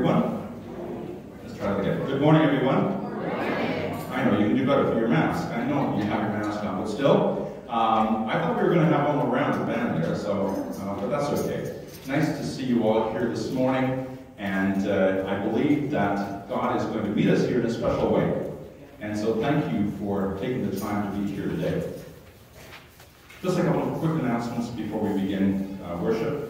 Everyone. Let's try again. Good morning, everyone. I know you can do better with your mask. I know you have your mask on, but still, um, I thought we were going to have one more round of band there, so, uh, but that's okay. Nice to see you all here this morning, and uh, I believe that God is going to meet us here in a special way. And so thank you for taking the time to be here today. Just a couple of quick announcements before we begin uh, worship.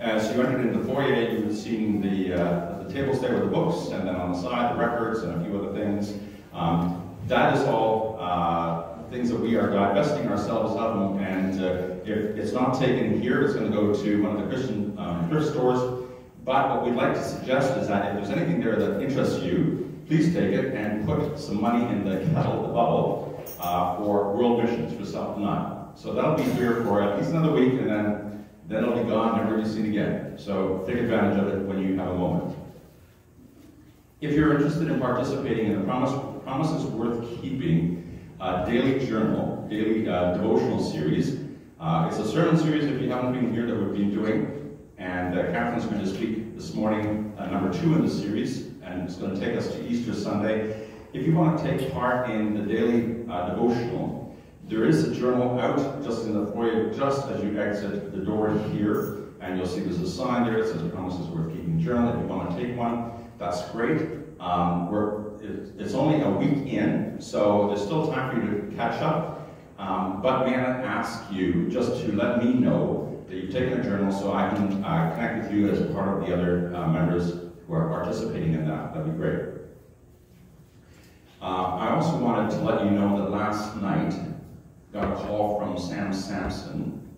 As you entered into the foyer, you would have seen the, uh, the tables there with the books, and then on the side, the records and a few other things. Um, that is all uh, things that we are divesting ourselves of, and uh, if it's not taken here, it's going to go to one of the Christian um, thrift stores. But what we'd like to suggest is that if there's anything there that interests you, please take it and put some money in the kettle, the bubble, uh, for world missions for Self-Denial. So that'll be here for at least another week, and then then it'll be gone, never to be seen again. So take advantage of it when you have a moment. If you're interested in participating in the Promise, Promises Worth Keeping uh, daily journal, daily uh, devotional series, uh, it's a sermon series, if you haven't been here, that we've been doing. And uh, Catherine's going to speak this morning, uh, number two in the series, and it's going to take us to Easter Sunday. If you want to take part in the daily uh, devotional, there is a journal out just in the foyer, just as you exit the door here, and you'll see there's a sign there that says Promises Worth Keeping Journal. If you want to take one, that's great. Um, it, it's only a week in, so there's still time for you to catch up. Um, but may I ask you just to let me know that you've taken a journal so I can uh, connect with you as part of the other uh, members who are participating in that. That'd be great. Uh, I also wanted to let you know that last night got a call from Sam Sampson,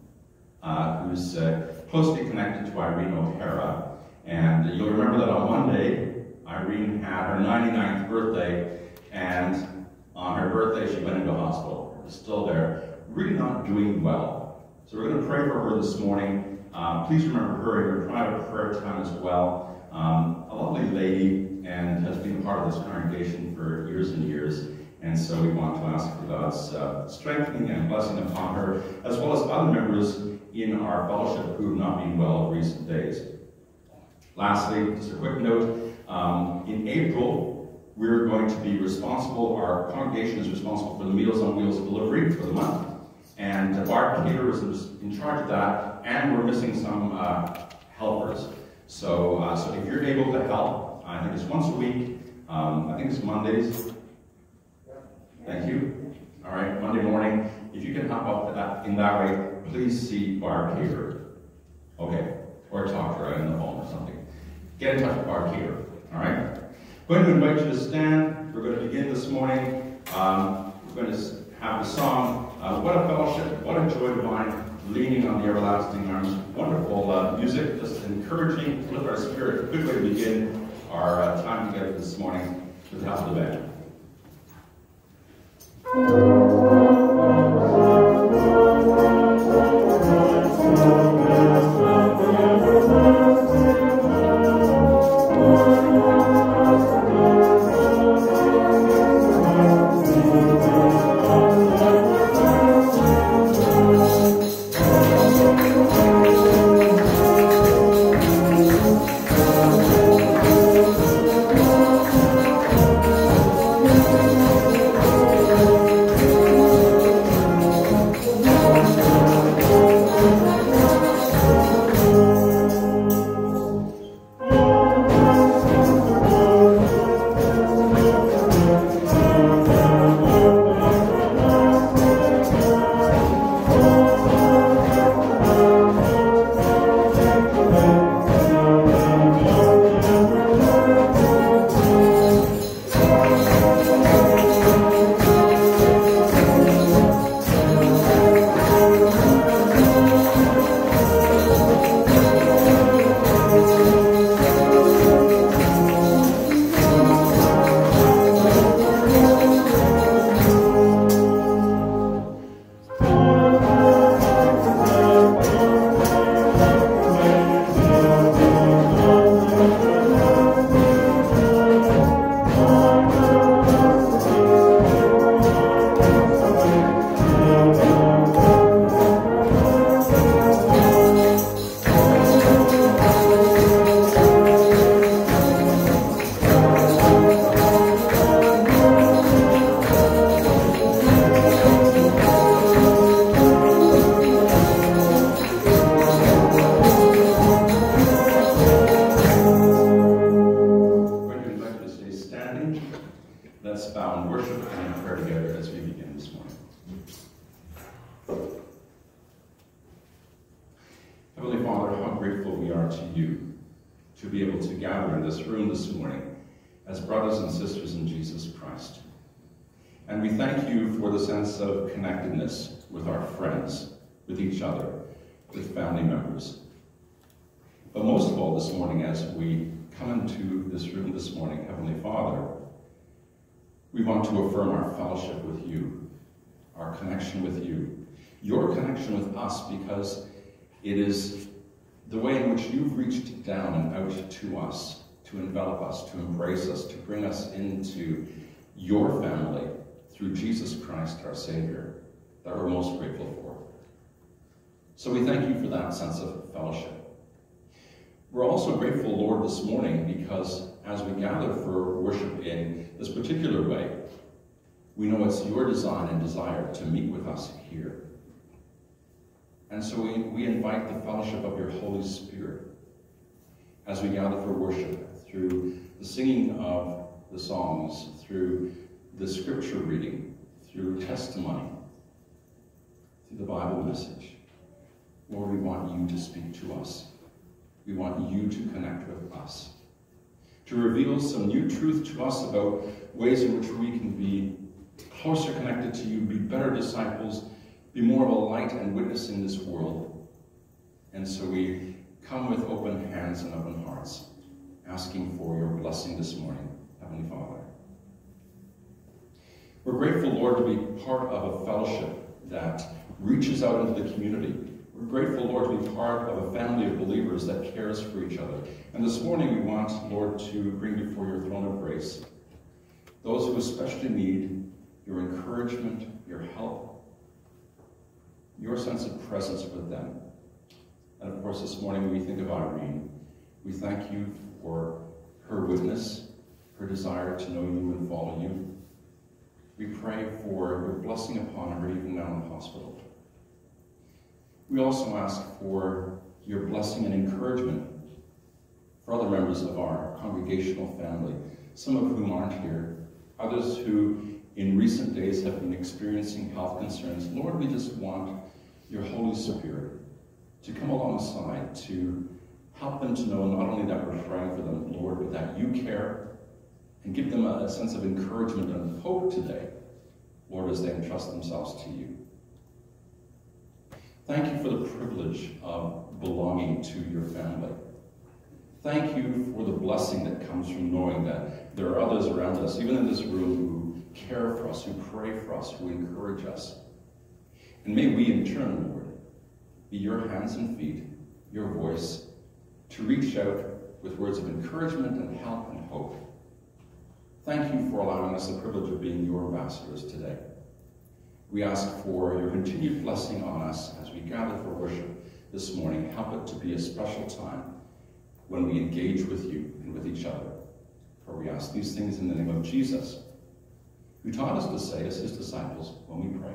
uh, who's uh, closely connected to Irene O'Hara. And you'll remember that on Monday, Irene had her 99th birthday, and on her birthday, she went into hospital. She's still there, really not doing well. So we're going to pray for her this morning. Um, please remember her in your private prayer time as well. Um, a lovely lady and has been part of this congregation for years and years. And so we want to ask for God's uh, strengthening and blessing upon her, as well as other members in our fellowship who have not been well in recent days. Lastly, just a quick note, um, in April, we're going to be responsible, our congregation is responsible for the Meals on Wheels delivery for the month. And Barb Cater is in charge of that, and we're missing some uh, helpers. So, uh, so if you're able to help, I think it's once a week, um, I think it's Mondays, Thank you. All right, Monday morning, if you can hop up that, in that way, please see Barb here. Okay, or talk to her on the phone or something. Get in touch with Barb here. All right? I'm going to invite you to stand. We're going to begin this morning. Um, we're going to have the song, uh, What a Fellowship, What a Joy Divine, Leaning on the Everlasting Arms. Wonderful uh, music, just encouraging, lift our spirit. Good way to begin our uh, time together this morning with the help of the band. Thank you. Your connection with us, because it is the way in which you've reached down and out to us, to envelop us, to embrace us, to bring us into your family through Jesus Christ, our Savior, that we're most grateful for. So we thank you for that sense of fellowship. We're also grateful, Lord, this morning because as we gather for worship in this particular way, we know it's your design and desire to meet with us here. And so we, we invite the fellowship of your Holy Spirit as we gather for worship through the singing of the songs, through the scripture reading, through testimony, through the Bible message. Lord, we want you to speak to us. We want you to connect with us, to reveal some new truth to us about ways in which we can be closer connected to you, be better disciples, be more of a light and witness in this world. And so we come with open hands and open hearts, asking for your blessing this morning, Heavenly Father. We're grateful, Lord, to be part of a fellowship that reaches out into the community. We're grateful, Lord, to be part of a family of believers that cares for each other. And this morning we want, Lord, to bring before your throne of grace those who especially need your encouragement, your help, your sense of presence with them. And of course, this morning when we think of Irene, we thank you for her witness, her desire to know you and follow you. We pray for your blessing upon her even now in the hospital. We also ask for your blessing and encouragement for other members of our congregational family, some of whom aren't here, others who in recent days have been experiencing health concerns. Lord, we just want your Holy Spirit to come alongside to help them to know not only that we're praying for them, Lord, but that you care and give them a, sense of encouragement and hope today, Lord, as they entrust themselves to you. Thank you for the privilege of belonging to your family. Thank you for the blessing that comes from knowing that there are others around us, even in this room, who care for us, who pray for us, who encourage us. And may we in turn, Lord, be your hands and feet, your voice, to reach out with words of encouragement and help and hope. Thank you for allowing us the privilege of being your ambassadors today. We ask for your continued blessing on us as we gather for worship this morning. Help it to be a special time when we engage with you and with each other. For we ask these things in the name of Jesus, who taught us to say as his disciples when we pray.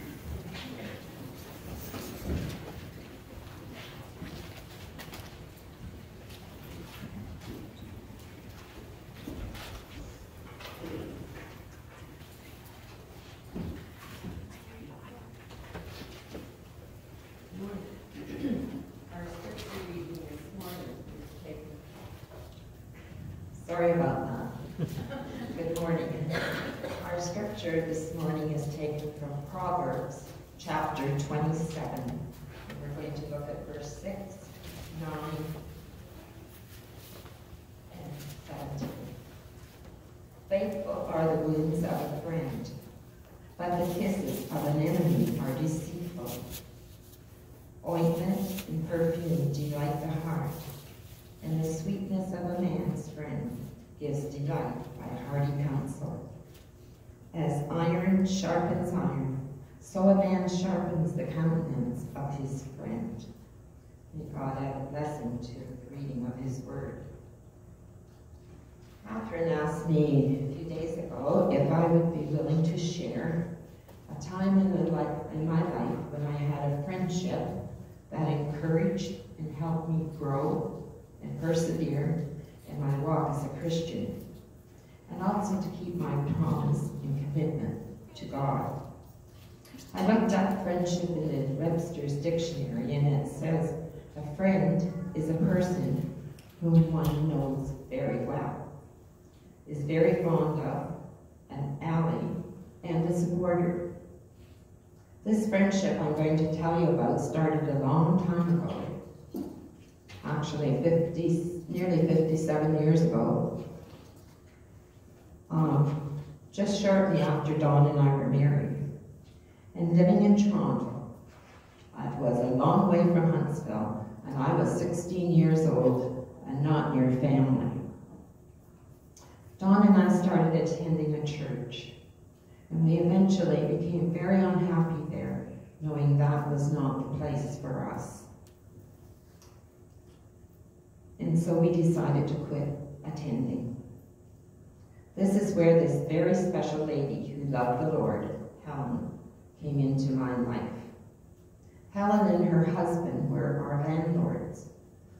are the wounds of a friend, but the kisses of an enemy are deceitful. Ointment and perfume delight the heart, and the sweetness of a man's friend gives delight by hearty counsel. As iron sharpens iron, so a man sharpens the countenance of his friend. May God add a blessing to the reading of his word. Catherine asked me a few days ago if I would be willing to share a time in, the life, in my life when I had a friendship that encouraged and helped me grow and persevere in my walk as a Christian, and also to keep my promise and commitment to God. I looked up friendship in Webster's dictionary, and it says, a friend is a person whom one knows very well, is very fond of, an ally, and a supporter. This friendship I'm going to tell you about started a long time ago, actually 50, nearly 57 years ago, um, just shortly after Don and I were married. And living in Toronto, I was a long way from Huntsville, and I was 16 years old and not near family. Don and I started attending a church, and we eventually became very unhappy there, knowing that was not the place for us. And so we decided to quit attending. This is where this very special lady who loved the Lord, Helen, came into my life. Helen and her husband were our landlords.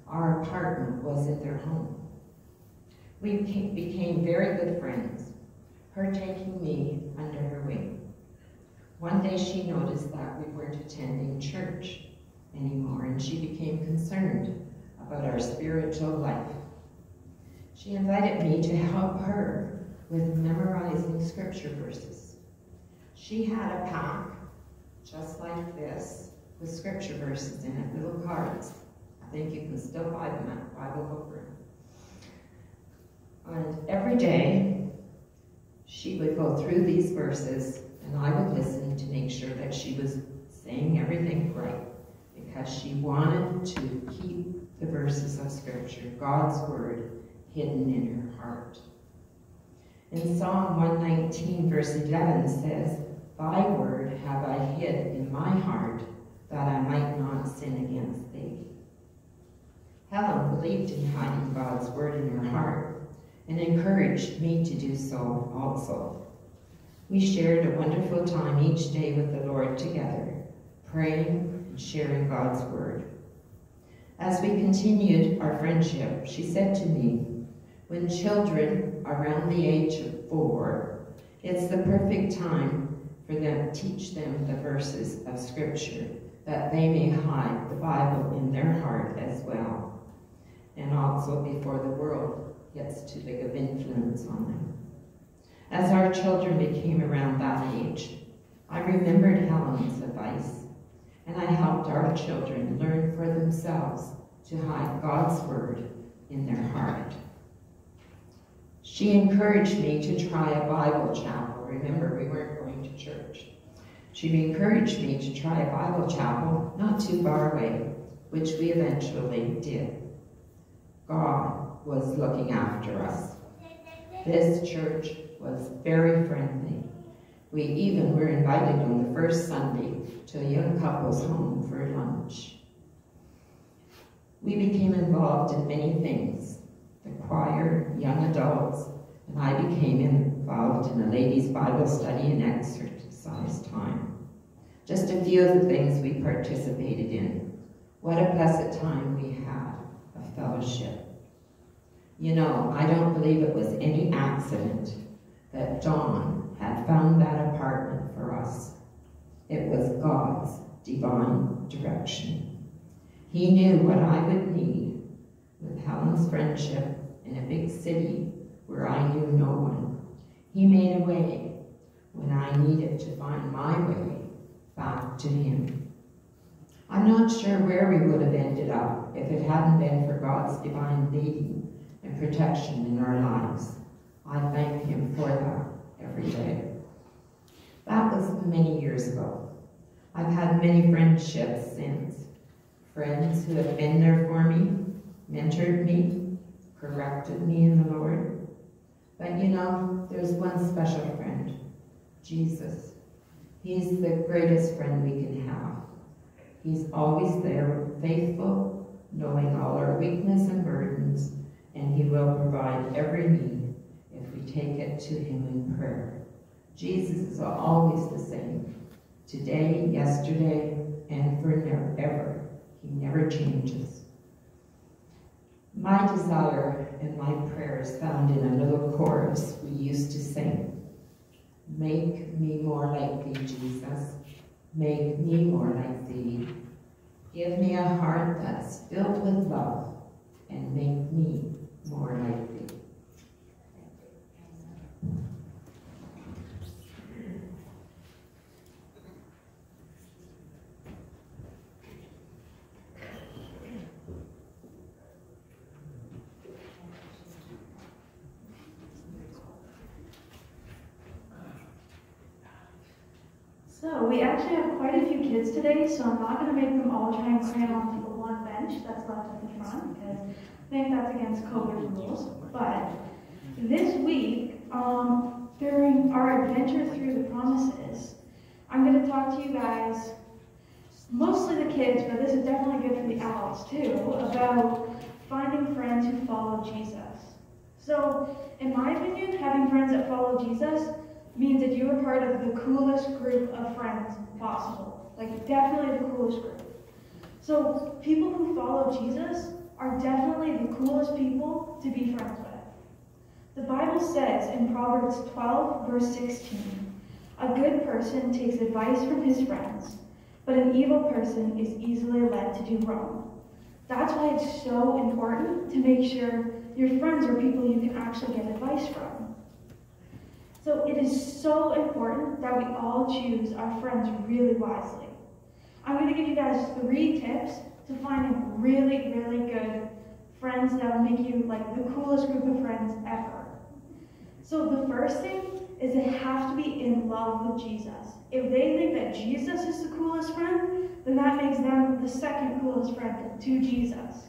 Our apartment was in their home. We became very good friends, her taking me under her wing. One day she noticed that we weren't attending church anymore and she became concerned about our spiritual life. She invited me to help her with memorizing scripture verses. She had a pack just like this with scripture verses in it, little cards. I think you can still buy them at Bible Book. And every day, she would go through these verses, and I would listen to make sure that she was saying everything right, because she wanted to keep the verses of Scripture, God's Word, hidden in her heart. In Psalm 119, verse 11 says, Thy word have I hid in my heart, that I might not sin against thee. Helen believed in hiding God's word in her heart and encouraged me to do so also. We shared a wonderful time each day with the Lord together, praying and sharing God's word. As we continued our friendship, she said to me, when children are around the age of four, it's the perfect time for them, teach them the verses of Scripture, that they may hide the Bible in their heart as well, and also before the world gets too big of influence on them. As our children became around that age, I remembered Helen's advice, and I helped our children learn for themselves to hide God's Word in their heart. She encouraged me to try a Bible chapel. Remember, we weren't going to church. She encouraged me to try a Bible chapel not too far away, which we eventually did. God was looking after us. This church was very friendly. We even were invited on the first Sunday to a young couple's home for lunch. We became involved in many things, the choir, young adults, and I became involved in a ladies' Bible study and exercise time. Just a few of the things we participated in. What a blessed time we had of fellowship. You know, I don't believe it was any accident that Don had found that apartment for us. It was God's divine direction. He knew what I would need with Helen's friendship in a big city where I knew no one. He made a way when I needed to find my way back to him. I'm not sure where we would have ended up if it hadn't been for God's divine leading protection in our lives. I thank him for that every day. That was many years ago. I've had many friendships since. Friends who have been there for me, mentored me, corrected me in the Lord, but you know, there's one special friend, Jesus. He's the greatest friend we can have. He's always there, faithful, knowing all our weakness and burdens, and he will provide every need if we take it to him in prayer. Jesus is always the same, today, yesterday, and forever. He never changes. My desire and my prayer is found in a little chorus we used to sing. Make me more like thee, Jesus. Make me more like thee. Give me a heart that's filled with love and make me more. So we actually have quite a few kids today, so I'm not going to make them all try and cram onto bench that's left at the front because I think that's against COVID rules. But this week, um, during our adventure through the promises, I'm going to talk to you guys, mostly the kids, but this is definitely good for the adults too, about finding friends who follow Jesus. So, in my opinion, having friends that follow Jesus means that you are part of the coolest group of friends possible. Like, definitely the coolest group. So, people who follow Jesus are definitely the coolest people to be friends with. The Bible says in Proverbs 12, verse 16, a good person takes advice from his friends, but an evil person is easily led to do wrong. That's why it's so important to make sure your friends are people you can actually get advice from. So it is so important that we all choose our friends really wisely. I'm going to give you guys three tips to find really, really good friends that will make you like the coolest group of friends ever. So the first thing is they have to be in love with Jesus. If they think that Jesus is the coolest friend, then that makes them the second coolest friend to Jesus.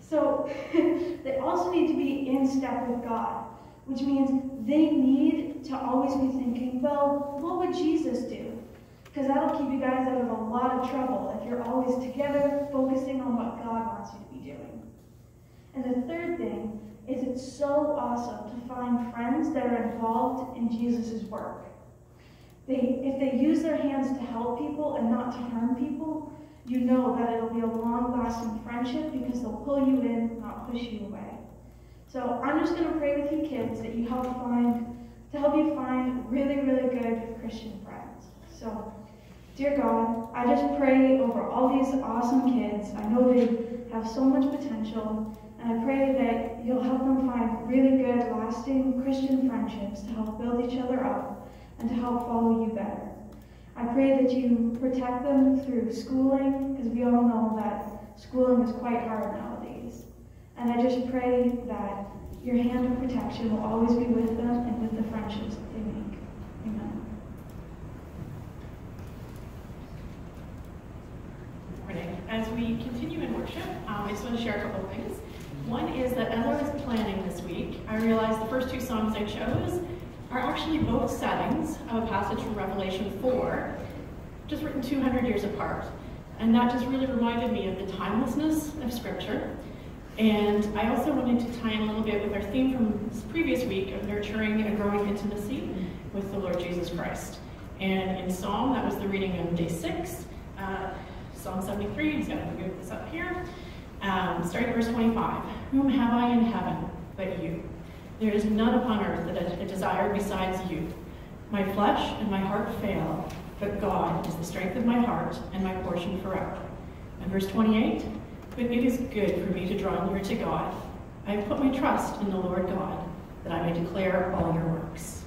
So they also need to be in step with God, which means they need to always be thinking, well, what would Jesus do? Because that'll keep you guys out of a lot of trouble if you're always together focusing on what God wants you to be doing. And the third thing is it's so awesome to find friends that are involved in Jesus' work. They, if they use their hands to help people and not to harm people, you know that it'll be a long-lasting friendship because they'll pull you in, not push you away. So I'm just going to pray with you kids that you help find, to help you find really, really good Christian friends. So, dear God, I just pray over all these awesome kids. I know they have so much potential, and I pray that you'll help them find really good, lasting Christian friendships to help build each other up and to help follow you better. I pray that you protect them through schooling, because we all know that schooling is quite hard nowadays. And I just pray that your hand of protection will always be with them and with the friendships that they make. Amen. Morning. As continue in worship, um, I just want to share a couple of things. One is that as I was planning this week, I realized the first two songs I chose are actually both settings of a passage from Revelation 4, just written 200 years apart. And that just really reminded me of the timelessness of Scripture and I also wanted to tie in a little bit with our theme from this previous week of nurturing and growing intimacy with the Lord Jesus Christ. And in Psalm, that was the reading on day six, uh, Psalm 73, he's got to move this up here. Um, starting verse 25. Whom have I in heaven but you? There is none upon earth that a desire besides you. My flesh and my heart fail, but God is the strength of my heart and my portion forever. And verse 28, but it is good for me to draw near to God. I have put my trust in the Lord God, that I may declare all your works.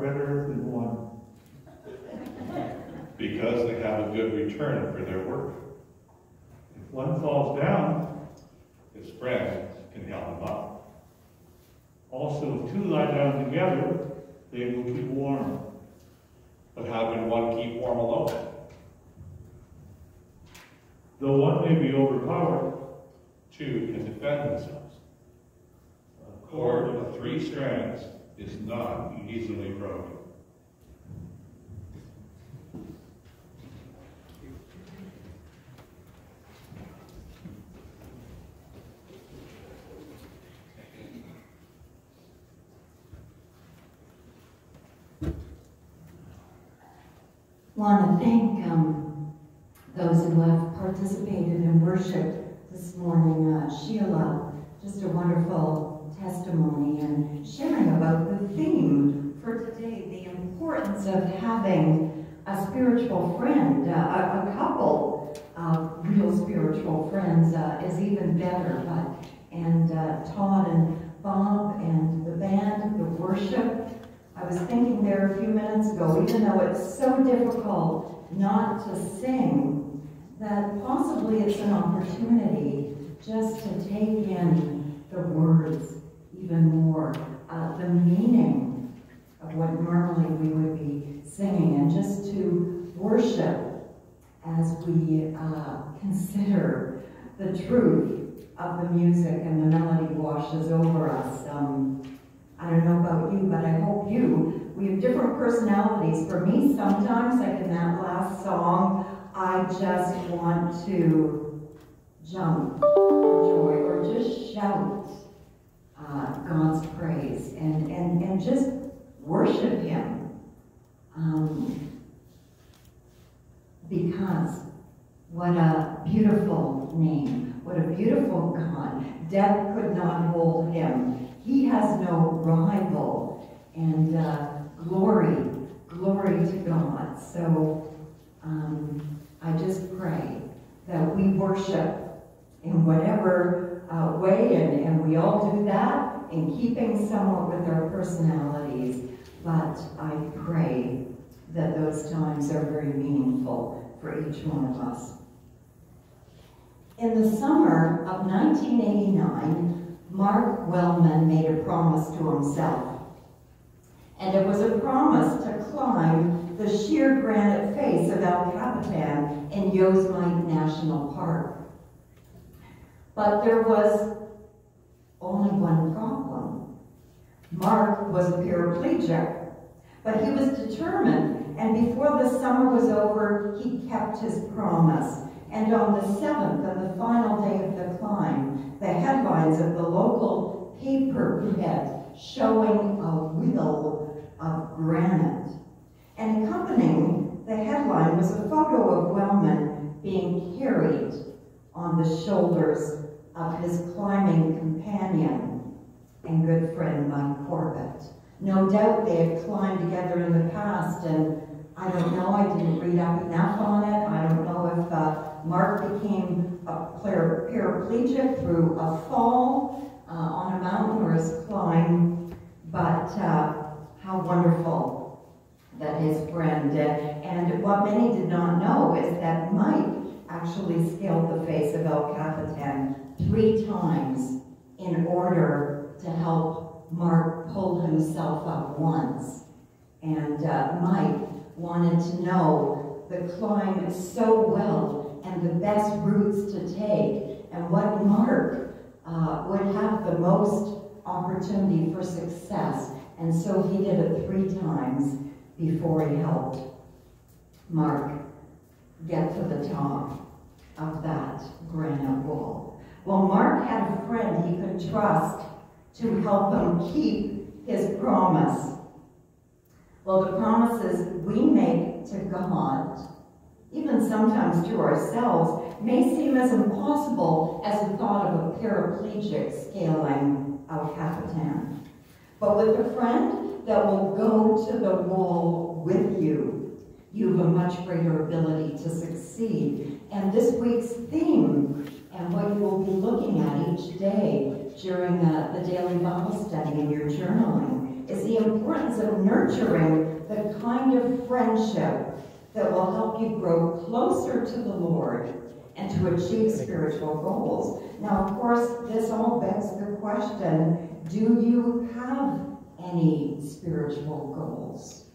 Two are better than one. Because they have a good return for their work. If one falls down, His friend can help him up. also if two lie down together, they will keep warm. But how can one keep warm alone? Though one may be overpowered, Two can defend themselves. a A cord of three strands is not easily broken. Want to thank um, those who have participated in worship this morning. Uh, Sheila, just a wonderful testimony and sharing about the theme for today, the importance of having a spiritual friend, uh, a, a couple of real spiritual friends uh, is even better. But and uh, Todd and Bob and the band, the worship, I was thinking there a few minutes ago, even though it's so difficult not to sing, that possibly it's an opportunity just to take in the words even more, uh, the meaning of what normally we would be singing, and just to worship as we uh, consider the truth of the music and the melody washes over us. Um, I don't know about you, but I hope you. We have different personalities. For me, sometimes, like in that last song, I just want to jump for joy or just shout uh, God's praise and, and, and just worship Him. Um, because what a beautiful name, what a beautiful God. Death could not hold Him. He has no rival. And uh, glory, glory to God. So um, I just pray that we worship in whatever uh, way, and, and we all do that in keeping somewhat with our personalities. But I pray that those times are very meaningful for each one of us. In the summer of 1989, Mark Wellman made a promise to himself. And it was a promise to climb the sheer granite face of El Capitan in Yosemite National Park. But there was only one problem. Mark was a paraplegic, but he was determined, and before the summer was over, he kept his promise. And on the seventh and the final day of the climb, the headlines of the local paper read, showing a wheel of granite. And accompanying the headline was a photo of Wellman being carried on the shoulders of his climbing companion and good friend Mike Corbett. No doubt they had climbed together in the past, and I don't know, I didn't read up enough on it. I don't know if uh, Mark became a paraplegic through a fall uh, on a mountain or his climb, but uh, how wonderful that his friend did. And what many did not know is that Mike actually scaled the face of El Capitan three times in order to help Mark pull himself up once. And uh, Mike wanted to know the climb so well and the best routes to take and what Mark uh, would have the most opportunity for success. And so he did it three times before he helped Mark get to the top of that granite wall. Well, Mark had a friend he could trust to help him keep his promise. Well, the promises we make to God, even sometimes to ourselves, may seem as impossible as the thought of a paraplegic scaling El Capitan. But with a friend that will go to the wall with you, you have a much greater ability to succeed. And this week's theme, and what you will be looking at each day during the, the daily Bible study and your journaling, is the importance of nurturing the kind of friendship that will help you grow closer to the Lord and to achieve spiritual goals. Now, of course, this all begs the question, do you have any spiritual goals?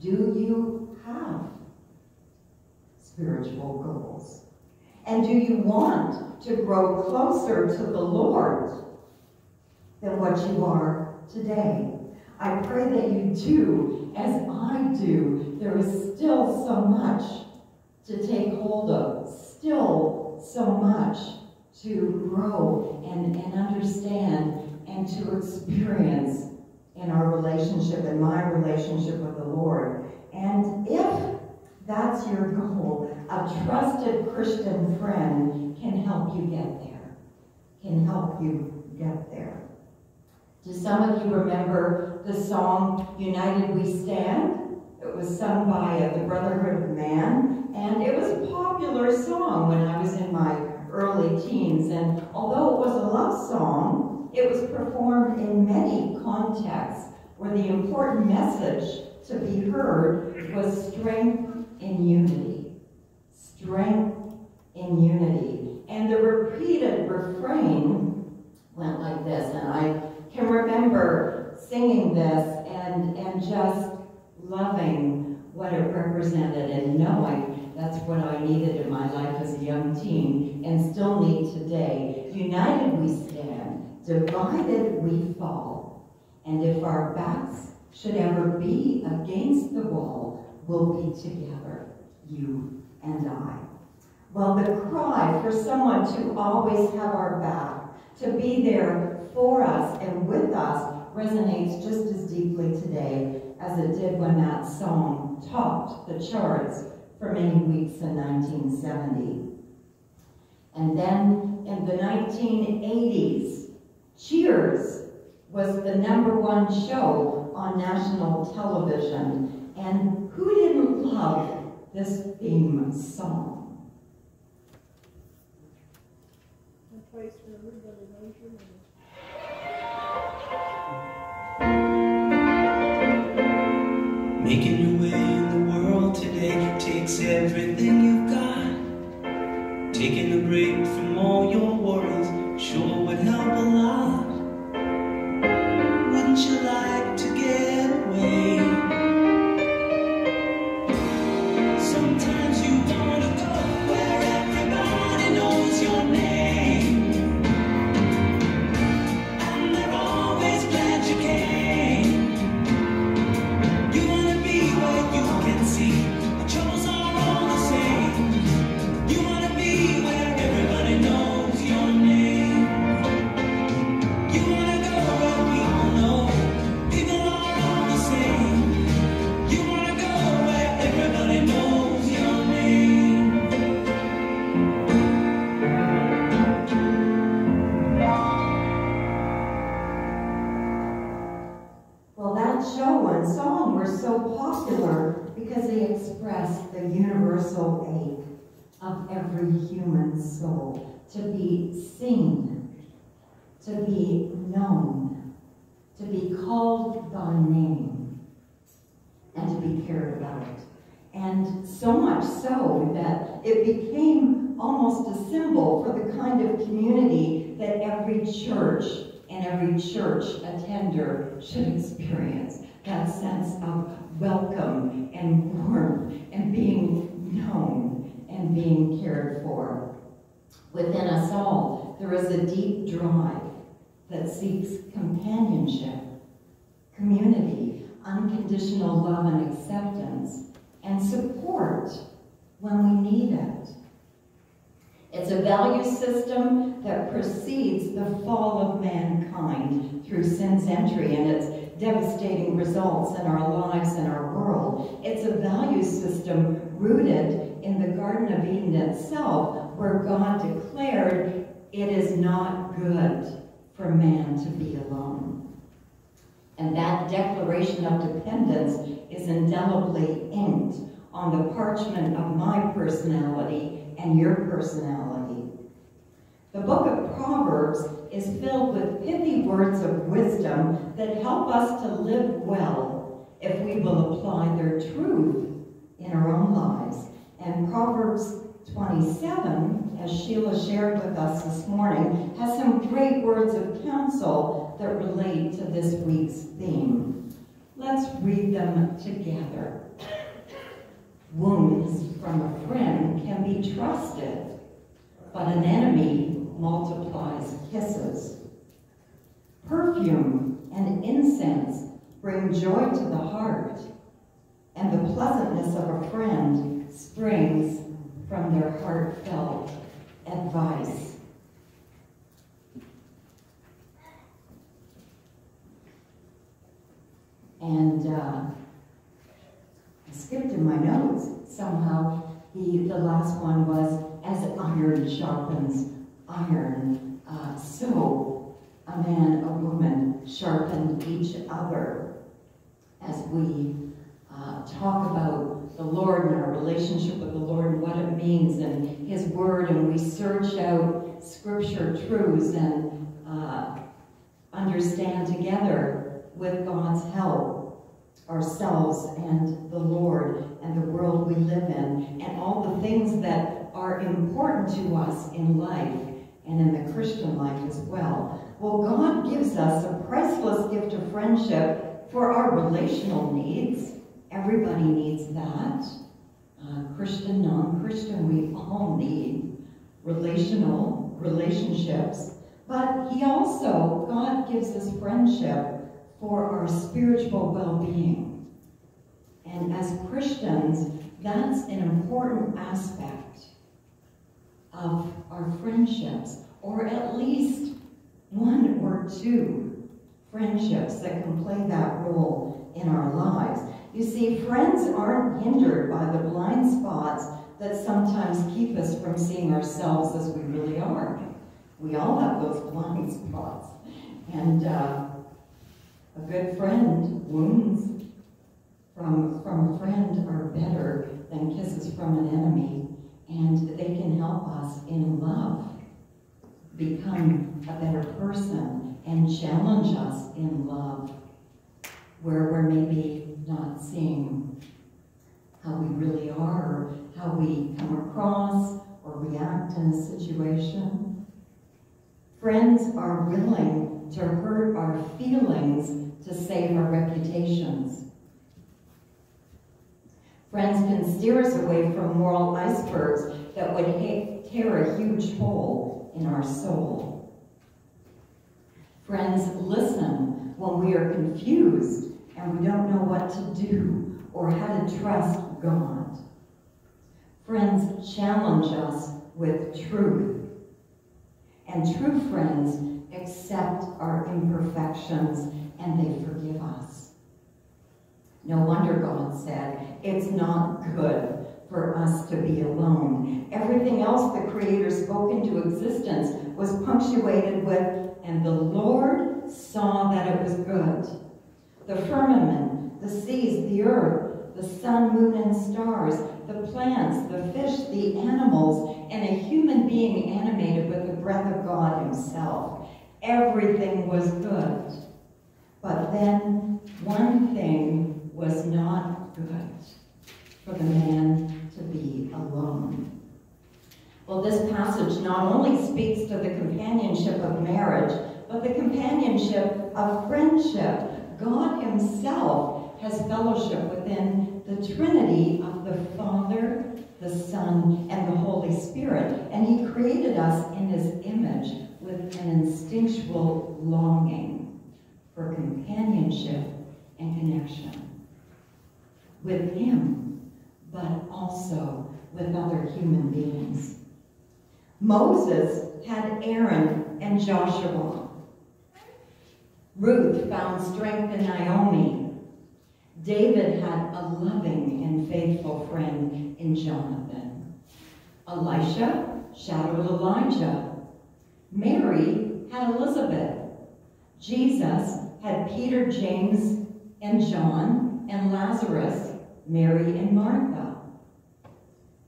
Do you have spiritual goals? And do you want to grow closer to the Lord than what you are today? I pray that you do as I do. There is still so much to take hold of, still so much to grow and, and understand and to experience in our relationship, in my relationship with the Lord. And if that's your goal, a trusted Christian friend can help you get there, can help you get there. Do some of you remember the song United We Stand? It was sung by uh, the Brotherhood of Man, and it was a popular song when I was in my early teens. And although it was a love song, it was performed in many contexts where the important message to be heard was strength in unity. Strength in unity. And the repeated refrain went like this, and I can remember singing this and, and just loving what it represented and knowing that's what I needed in my life as a young teen and still need today. United we stand, divided we fall. And if our backs should ever be against the wall, we'll be together, you and I. Well, the cry for someone to always have our back, to be there for us and with us, resonates just as deeply today as it did when that song topped the charts for many weeks in 1970. And then in the 1980s, Cheers was the number one show on national television. And who didn't love this theme song? Making name, and to be cared about. And so much so that it became almost a symbol for the kind of community that every church and every church attender should experience. That sense of welcome and warmth and being known and being cared for. Within us all, there is a deep drive that seeks companionship, community, unconditional love and acceptance, and support when we need it. It's a value system that precedes the fall of mankind through sin's entry and its devastating results in our lives and our world. It's a value system rooted in the Garden of Eden itself, where God declared it is not good for man to be alone. And that declaration of dependence is indelibly inked on the parchment of my personality and your personality. The book of Proverbs is filled with pithy words of wisdom that help us to live well if we will apply their truth in our own lives. And Proverbs 27, as Sheila shared with us this morning, has some great words of counsel that relate to this week's theme. Let's read them together. Wounds from a friend can be trusted, but an enemy multiplies kisses. Perfume and incense bring joy to the heart, and the pleasantness of a friend springs from their heartfelt advice. And uh, I skipped in my notes. Somehow. The, the last one was, as iron sharpens iron, uh, so a man, a woman sharpen each other. As we uh, talk about the Lord and our relationship with the Lord and what it means and His Word, and we search out Scripture truths and uh, understand together with God's help ourselves and the Lord and the world we live in and all the things that are important to us in life and in the Christian life as well. Well, God gives us a priceless gift of friendship for our relational needs. Everybody needs that. Uh, Christian, non-Christian, we all need relational relationships. But he also, God gives us friendship for our spiritual well-being. And as Christians, that's an important aspect of our friendships, or at least one or two friendships that can play that role in our lives. You see, friends aren't hindered by the blind spots that sometimes keep us from seeing ourselves as we really are. We all have those blind spots. And uh, a good friend, wounds from, from a friend are better than kisses from an enemy. And they can help us in love become a better person and challenge us in love where we're maybe not seeing how we really are, how we come across or react in a situation. Friends are willing to hurt our feelings to save our reputations. Friends can steer us away from moral icebergs that would tear a huge hole in our soul. Friends listen when we are confused and we don't know what to do or how to trust God. Friends challenge us with truth. And true friends accept our imperfections and they forgive us. No wonder God said, it's not good for us to be alone. Everything else the Creator spoke into existence was punctuated with, and the Lord saw that it was good. The firmament, the seas, the earth, the sun, moon, and stars, the plants, the fish, the animals, and a human being animated with the breath of God himself. Everything was good. But then one thing was not good for the man to be alone. Well, this passage not only speaks to the companionship of marriage, but the companionship of friendship. God himself has fellowship within the Trinity of the Father, the Son, and the Holy Spirit. And he created us in his image with an instinctual longing for companionship and connection with him, but also with other human beings. Moses had Aaron and Joshua. Ruth found strength in Naomi. David had a loving and faithful friend in Jonathan. Elisha shadowed Elijah. Mary had Elizabeth. Jesus had Peter, James, and John, and Lazarus, Mary, and Martha.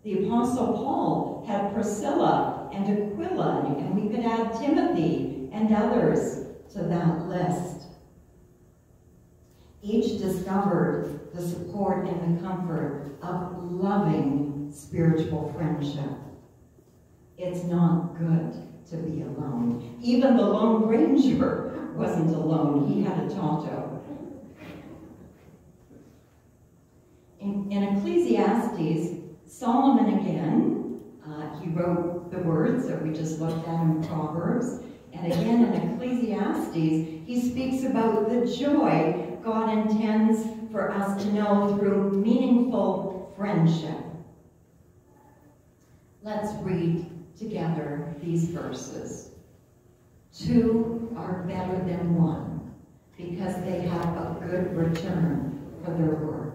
The Apostle Paul had Priscilla and Aquila, and we could add Timothy and others to that list. Each discovered the support and the comfort of loving spiritual friendship. It's not good to be alone. Even the Lone Ranger wasn't alone. He had a Tonto. In, in Ecclesiastes, Solomon again, uh, he wrote the words that we just looked at in Proverbs. And again in Ecclesiastes, he speaks about the joy God intends for us to know through meaningful friendship. Let's read together these verses. Two are better than one because they have a good return for their work.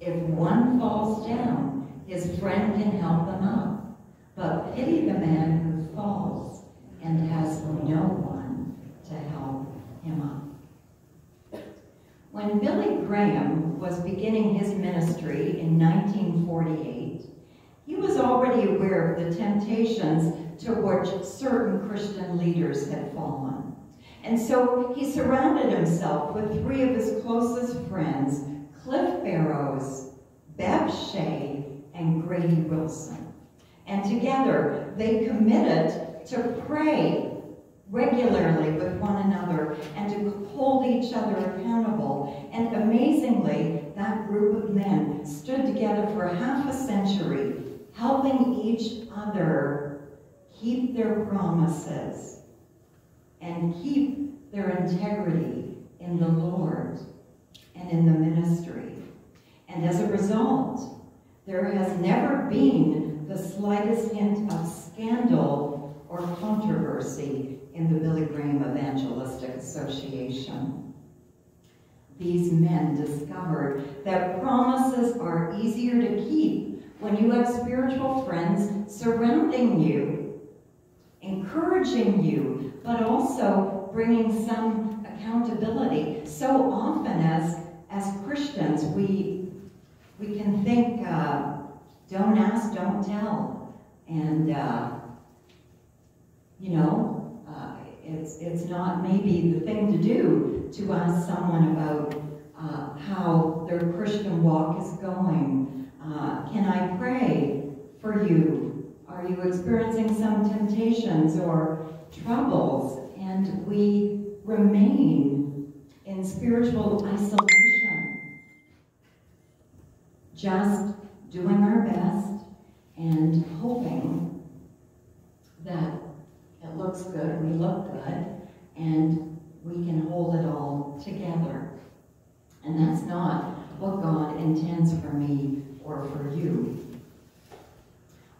If one falls down, his friend can help them up. But pity the man who falls and has no one to help him up. When Billy Graham was beginning his ministry in 1948, he was already aware of the temptations to which certain Christian leaders had fallen. And so he surrounded himself with three of his closest friends, Cliff Barrows, Bev Shea, and Grady Wilson. And together they committed to pray regularly with one another and to hold each other accountable. And amazingly, that group of men stood together for half a century, helping each other keep their promises and keep their integrity in the Lord and in the ministry. And as a result, there has never been the slightest hint of scandal or controversy in the Billy Graham Evangelistic Association. These men discovered that promises are easier to keep when you have spiritual friends surrounding you, encouraging you, but also bringing some accountability. So often as, as Christians, we, we can think, uh, don't ask, don't tell. And, uh, you know, uh, it's, it's not maybe the thing to do to ask someone about uh, how their Christian walk is going. Uh, can I pray for you? Are you experiencing some temptations or troubles? And we remain in spiritual isolation, just doing our best and hoping that it looks good, we look good, and we can hold it all together. And that's not what God intends for me or for you.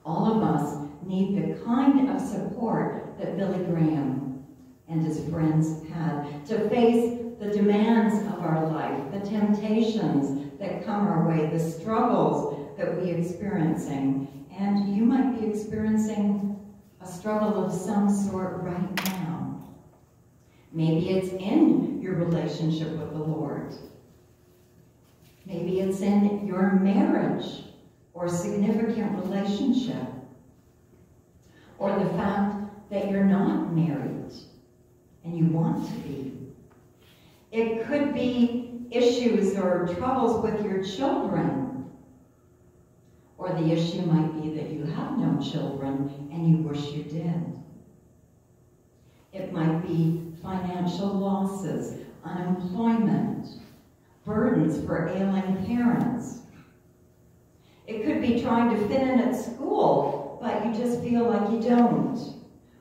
All of us need the kind of support that Billy Graham and his friends had to face the demands of our life, the temptations that come our way, the struggles that we're experiencing. And you might be experiencing a struggle of some sort right now. Maybe it's in your relationship with the Lord. Maybe it's in your marriage or significant relationship. Or the fact that you're not married and you want to be. It could be issues or troubles with your children. Or the issue might be that you have no children and you wish you did. It might be financial losses, unemployment, burdens for ailing parents. It could be trying to fit in at school, but you just feel like you don't.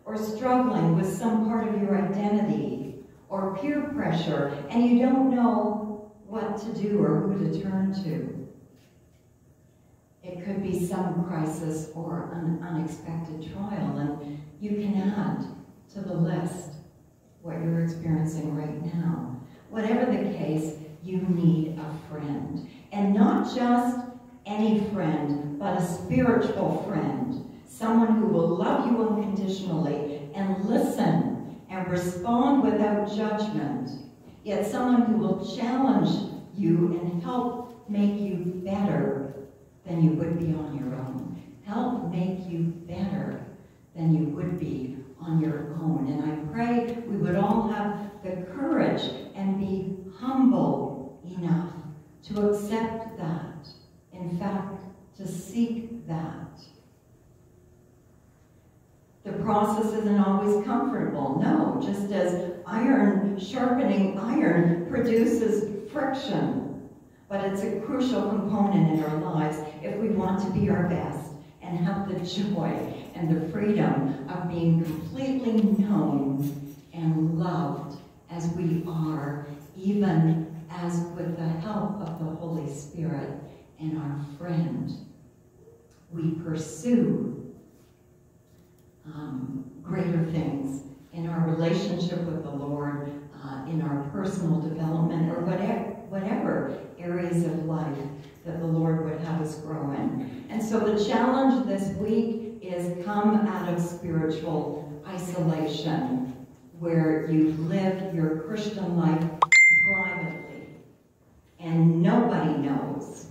Or struggling with some part of your identity, or peer pressure, and you don't know what to do or who to turn to. It could be some crisis or an unexpected trial, and you can add to the list what you're experiencing right now. Whatever the case, you need a friend. And not just any friend, but a spiritual friend. Someone who will love you unconditionally and listen and respond without judgment. Yet someone who will challenge you and help make you better than you would be on your own. Help make you better than you would be on your own. And I pray we would all have the courage and be humble enough to accept that. In fact, to seek that. The process isn't always comfortable. No, just as iron sharpening iron produces friction. But it's a crucial component in our lives if we want to be our best and have the joy and the freedom of being completely known and loved as we are, even as with the help of the Holy Spirit and our friend, we pursue um, greater things in our relationship with the Lord, uh, in our personal development, or whatever, whatever areas of life that the Lord would have us grow in. And so the challenge this week is come out of spiritual isolation, where you've lived your Christian life privately, and nobody knows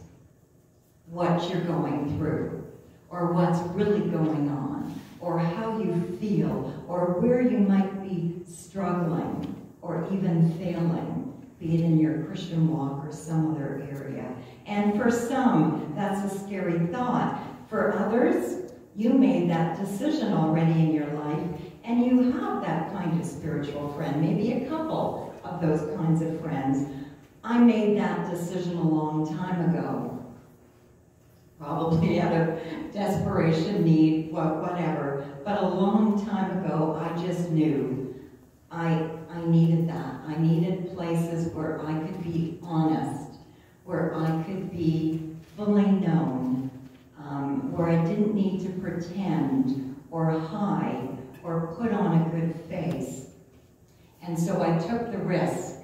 what you're going through, or what's really going on, or how you feel, or where you might be struggling, or even failing, be it in your Christian walk or some other area. And for some, that's a scary thought. For others, you made that decision already in your life, and you have that kind of spiritual friend, maybe a couple of those kinds of friends. I made that decision a long time ago. Probably out of desperation, need, whatever. But a long time ago, I just knew I, I needed that. I needed places where I could be honest, where I could be fully known, um, where I didn't need to pretend or hide or put on a good face. And so I took the risk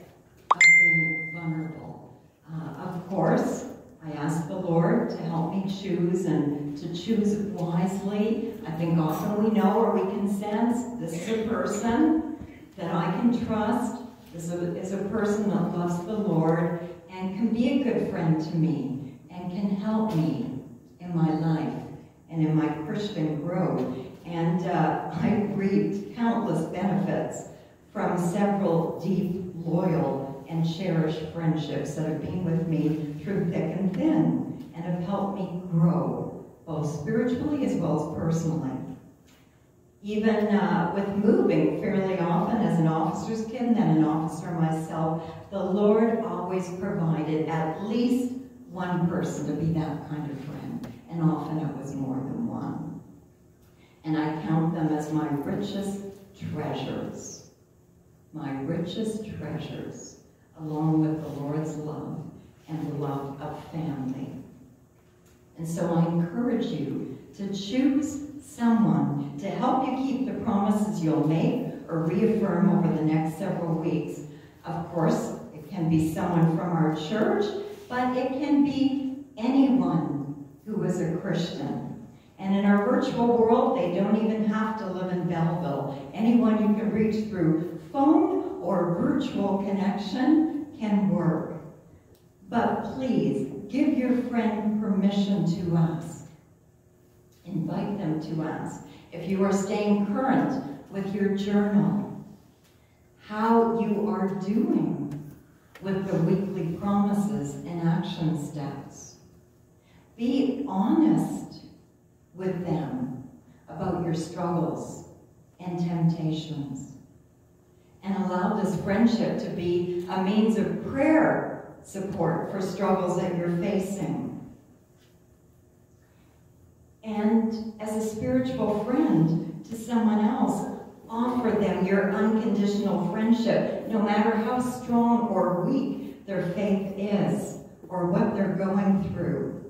of being vulnerable. Uh, of course, I ask the Lord to help me choose and to choose wisely. I think often we know or we can sense this is a person that I can trust, this is a person that loves the Lord and can be a good friend to me and can help me in my life and in my Christian growth. And uh, I reaped countless benefits from several deep, loyal, and cherished friendships that have been with me through thick and thin and have helped me grow, both spiritually as well as personally. Even uh, with moving fairly often as an officer's kid and then an officer myself, the Lord always provided at least one person to be that kind of friend, and often it was more than one. And I count them as my richest treasures, my richest treasures, along with the Lord's love and the love of family. And so I encourage you to choose someone to help you keep the promises you'll make or reaffirm over the next several weeks. Of course, it can be someone from our church, but it can be anyone who is a Christian. And in our virtual world, they don't even have to live in Belleville. Anyone you can reach through phone or virtual connection can work. But please, give your friend permission to ask. Invite them to ask. If you are staying current with your journal, how you are doing with the weekly promises and action steps. Be honest with them about your struggles and temptations. And allow this friendship to be a means of prayer support for struggles that you're facing. And as a spiritual friend to someone else, offer them your unconditional friendship, no matter how strong or weak their faith is or what they're going through.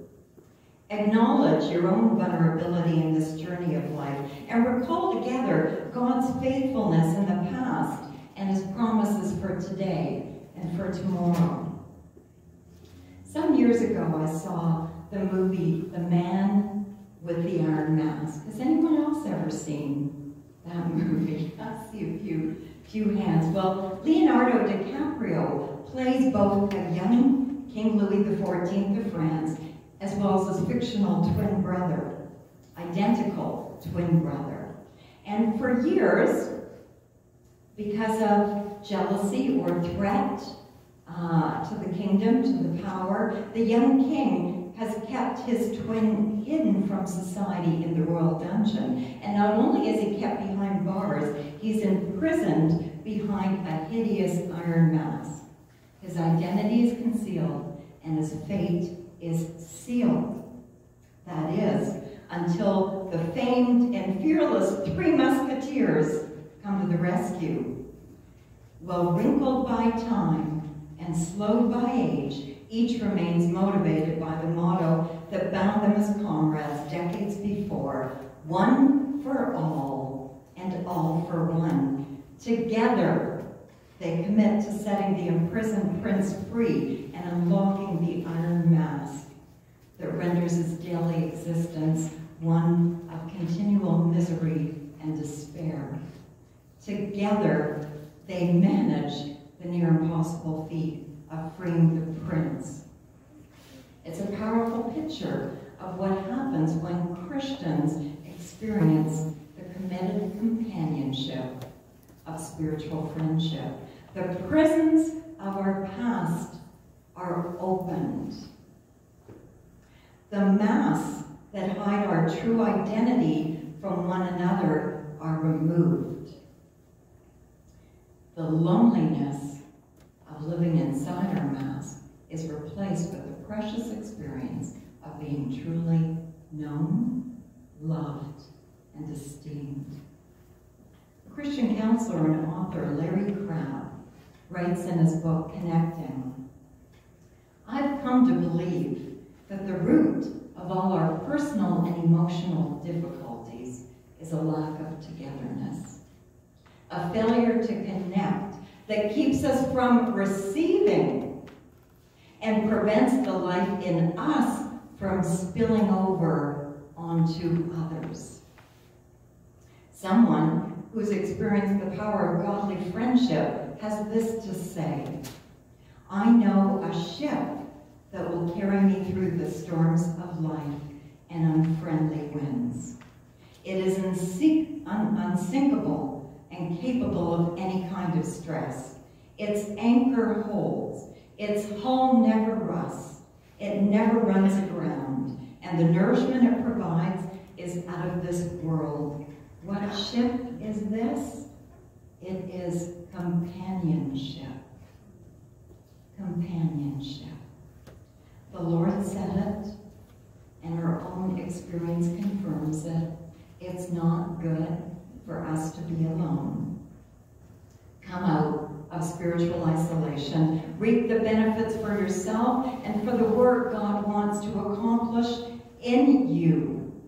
Acknowledge your own vulnerability in this journey of life and recall together God's faithfulness in the past and his promises for today and for tomorrow. Some years ago, I saw the movie The Man with the Iron Mask. Has anyone else ever seen that movie? I see a few, few hands. Well, Leonardo DiCaprio plays both a young King Louis XIV of France as well as his fictional twin brother, identical twin brother. And for years, because of jealousy or threat uh, to the kingdom, to the power, the young king has kept his twin hidden from society in the royal dungeon. And not only is he kept behind bars, he's imprisoned behind a hideous iron mask. His identity is concealed and his fate is sealed. That is, until the famed and fearless Three Musketeers come to the rescue. Well, wrinkled by time and slowed by age, each remains motivated by the motto that bound them as comrades decades before, one for all and all for one. Together, they commit to setting the imprisoned prince free and unlocking the iron mask that renders his daily existence one of continual misery and despair. Together, they manage the near impossible feat of freeing the prince. It's a powerful picture of what happens when Christians experience the committed companionship of spiritual friendship. The prisons of our past are opened. The masks that hide our true identity from one another are removed. The loneliness of living inside our mask is replaced with the precious experience of being truly known, loved, and esteemed. Christian counselor and author Larry Crabb writes in his book, Connecting, I've come to believe that the root of all our personal and emotional difficulties is a lack of togetherness, a failure to connect that keeps us from receiving and prevents the life in us from spilling over onto others. Someone who's experienced the power of godly friendship has this to say, I know a ship that will carry me through the storms of life and unfriendly winds. It is unsink, un unsinkable and capable of any kind of stress. Its anchor holds. Its hull never rusts. It never runs aground. And the nourishment it provides is out of this world. What ship is this? It is companionship. Companionship. The Lord said it, and our own experience confirms it. It's not good for us to be alone. Come out of spiritual isolation. Reap the benefits for yourself and for the work God wants to accomplish in you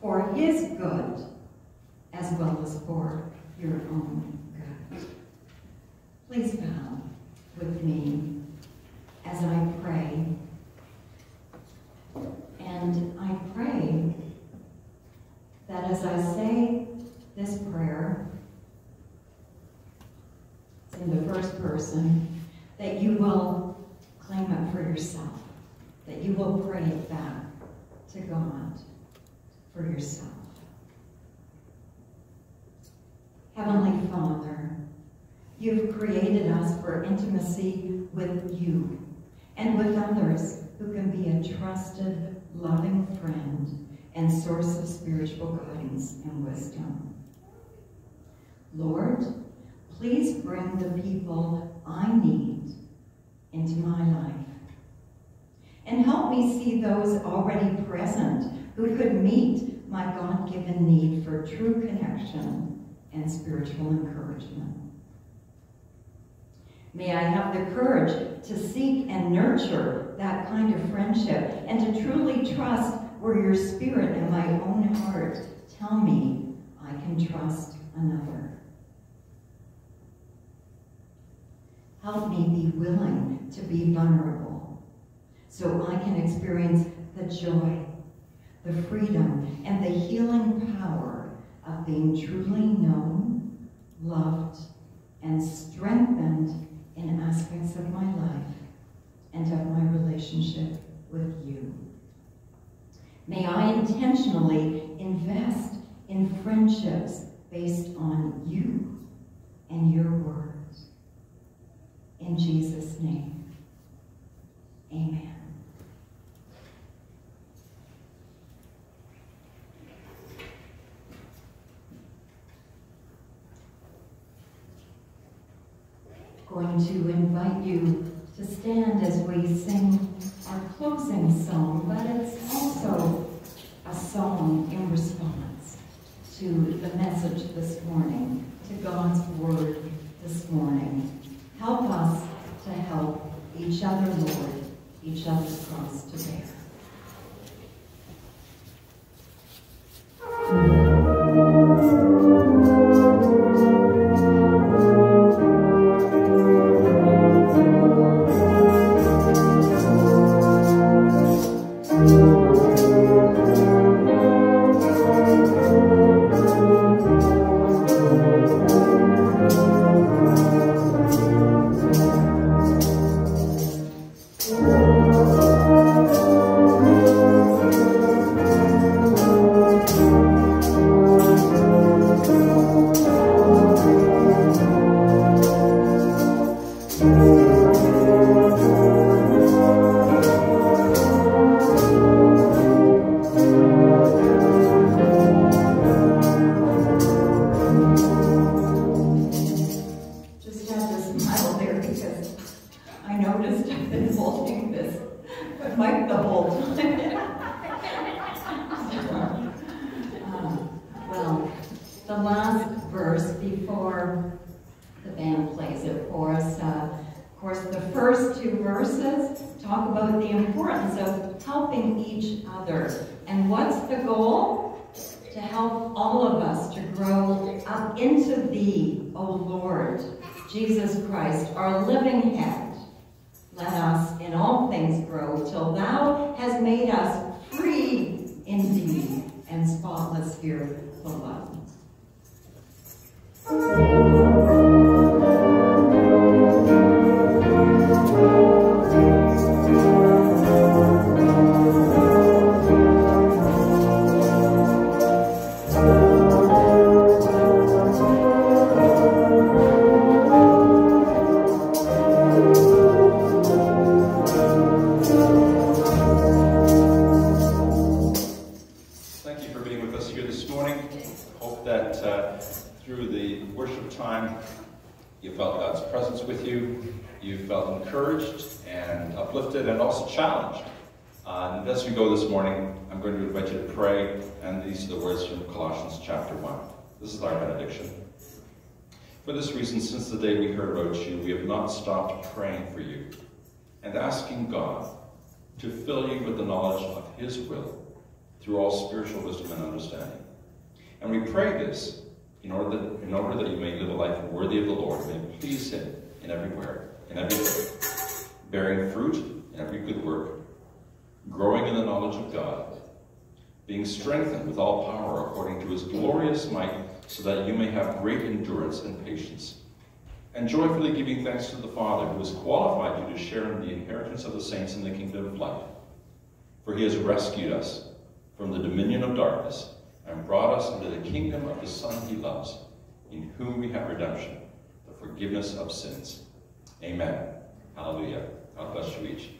for His good as well as for your own good. Please bow with me as I pray. And I pray that as I say this prayer, in the first person, that you will claim it for yourself, that you will pray it back to God for yourself. Heavenly Father, you've created us for intimacy with you and with others who can be a trusted, loving friend and source of spiritual guidance and wisdom. Lord, please bring the people I need into my life. And help me see those already present who could meet my God-given need for true connection and spiritual encouragement. May I have the courage to seek and nurture that kind of friendship and to truly trust where your spirit and my own heart tell me I can trust another. Help me be willing to be vulnerable so I can experience the joy, the freedom, and the healing power of being truly known, loved, and strengthened in aspects of my life and of my relationship with you. May I intentionally invest in friendships based on you and your words. In Jesus' name, amen. Going to invite you to stand as we sing our closing song, but it's also a song in response to the message this morning, to God's word this morning. Help us to help each other, Lord, each other's cross to bear. The first two verses talk about the importance of helping each other. And what's the goal? To help all of us to grow up into Thee, O Lord, Jesus Christ, our living head. Let us in all things grow till Thou has made us free indeed and spotless here below. And these are the words from Colossians chapter 1. This is our benediction. For this reason, since the day we heard about you, we have not stopped praying for you and asking God to fill you with the knowledge of His will through all spiritual wisdom and understanding. And we pray this in order that, in order that you may live a life worthy of the Lord, may please Him in everywhere, in every way, bearing fruit in every good work, growing in the knowledge of God, being strengthened with all power according to His glorious might, so that you may have great endurance and patience, and joyfully giving thanks to the Father who has qualified you to share in the inheritance of the saints in the kingdom of light. For He has rescued us from the dominion of darkness and brought us into the kingdom of the Son he loves, in whom we have redemption, the forgiveness of sins. Amen. Hallelujah. God bless you each.